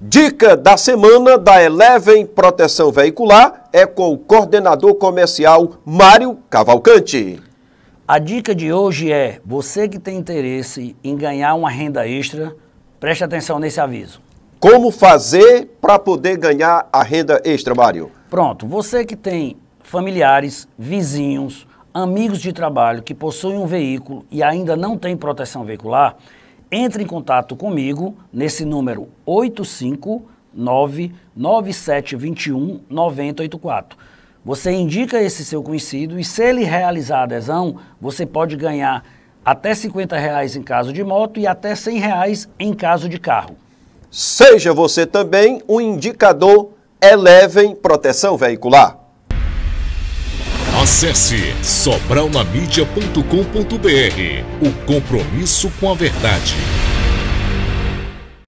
Dica da semana da Eleven Proteção Veicular é com o coordenador comercial Mário Cavalcante. A dica de hoje é: você que tem interesse em ganhar uma renda extra, preste atenção nesse aviso. Como fazer para poder ganhar a renda extra, Mário? Pronto, você que tem familiares, vizinhos, amigos de trabalho que possuem um veículo e ainda não tem proteção veicular, entre em contato comigo nesse número 859-9721-9084. Você indica esse seu conhecido e se ele realizar a adesão, você pode ganhar até 50 reais em caso de moto e até 100 reais em caso de carro. Seja você também um indicador Eleven Proteção Veicular. Acesse sobralnamídia.com.br. O compromisso com a verdade.